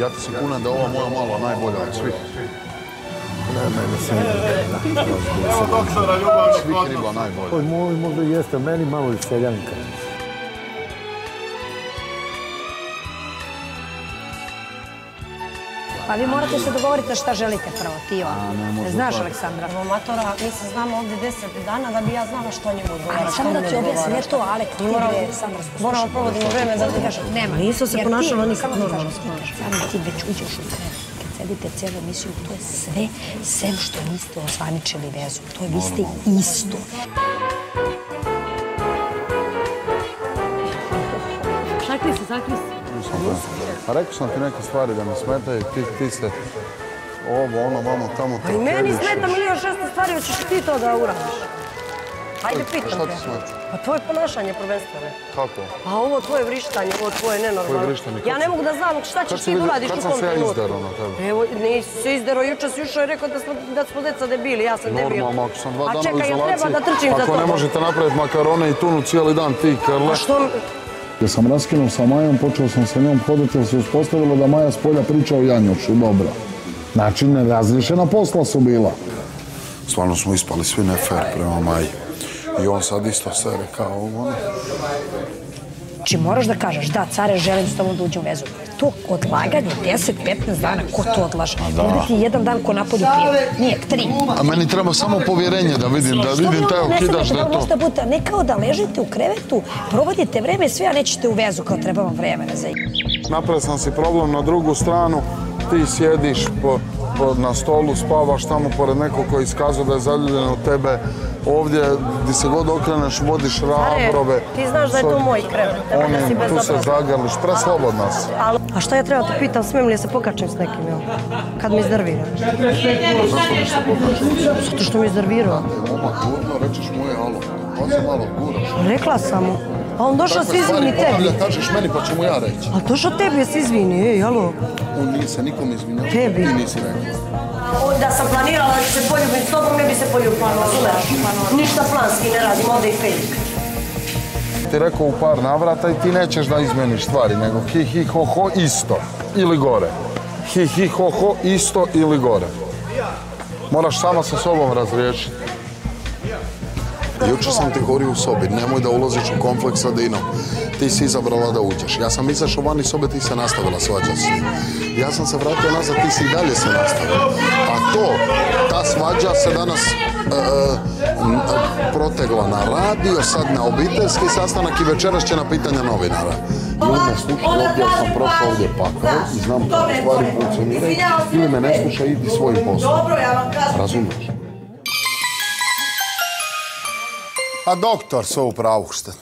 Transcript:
Ja ti se kunem da ova moja mala najbolja od svih. Ne, meni se ne Evo doktora odnosa. riba najbolja. Oj, moj možda jeste, meni malo i seljanka. Pa vi morate se dogovoriti šta želite prvo, ti on. Znaš, Aleksandra? Matora, mi se znamo ovdje deset dana da bi ja znala što njemu odgovara. Ali samo da ti odgovara. je to, Alek, ti Moramo- bre, Sandra, Moramo provodimo vreme za Kažem, nema. Nisam se ponašala ti normalno. Samo ti već uđeš u sve. Kad sedite cijelu emisiju, to je sve, sem što niste osvaničili vezu. To je, vi ste isto. Sakri se, sakri se. A rekao sam ti neke stvari da me smetaju, ti, ti ste ovo, ono, vamo, tamo, Pa i meni smeta milion šesto stvari, hoćeš ti to da uradiš. Hajde, pitam Šta ti te. smeta? Pa tvoje ponašanje prvenstveno. Kako? A ovo tvoje vrištanje, ovo tvoje nenormalno. Koje vrištanje? Ja ne mogu da znam šta Kad ćeš ti da uradiš kad u sam tom se ja trenutku. izderao na tebe? Evo, nisi se izderao, jučer si ušao i rekao da smo, da smo deca debili, ja sam debil. Normalno, ako sam dva dana u izolaciji, ako ne možete napraviti makarone i tunu cijeli dan, ti krle. A što... Ja sam raskinuo sa Majom, počeo sam sa njom hodati jer se uspostavilo da Maja s polja priča o Janjošu, dobro. Znači, nerazriješena posla su bila. Stvarno smo ispali svi ne fair prema Maji. I on sad isto sere kao ono. Znači moraš da kažeš, da, care, želim s tobom da uđem u vezu. To odlaganje 10-15 dana, ko to odlaže? Ovdje ti je jedan dan ko napolju prije. Nije, tri. A meni treba samo povjerenje da vidim, da vidim taj sednete da je da to. puta, ne kao da ležite u krevetu, provodite vreme sve, a nećete u vezu, kao treba vam vremena za Napravio sam si problem na drugu stranu, ti sjediš po- na stolu, spavaš tamo pored nekog koji iskazuje da je zaljubljen u tebe. Ovdje, gdje se god okreneš, vodiš rabrove. ti znaš da je to moj krevet, Oni, tu se zagrliš, preslobodna si. A šta ja treba te pitam, smijem li se pokačem s nekim, jel? Kad me izdrvira? Zato što me iznervirao. Oma, gurno, rećeš mu je, alo, on se malo guraš. Rekla sam mu. A on došao se stvari izvini tebi. ponavlja, kažeš meni pa ću mu ja reći. A došao tebi se izvini, ej, alo. On nije se nikom izvinjao, Tebi. ti nisi rekla. Da sam planirala da se poljubim s tobom, ne bi se poljubila, razumeš? Ništa planski ne radim, ovdje i fake. Ti rekao u par navrata i ti nećeš da izmeniš stvari, nego hi hi ho ho isto ili gore. Hi hi ho ho isto ili gore. Moraš sama sa sobom razriješiti. Jučer sam ti govorio u sobi, nemoj da ulaziš u konflikt sa Dinom. Ti si izabrala da uđeš. Ja sam izašao van iz sobe, ti se nastavila svađati s njim. Ja sam se vratio nazad, ti si i dalje se nastavila. A to, ta svađa se danas e, e, protegla na radio, sad na obiteljski sastanak i večeras će na pitanja novinara. Ili me sluša ovdje, sam prošao ovdje pakao i znam kako stvari funkcioniraju, ili me ne sluša, idi svojim poslom. Razumiješ? A doktor, sve u pravu, šta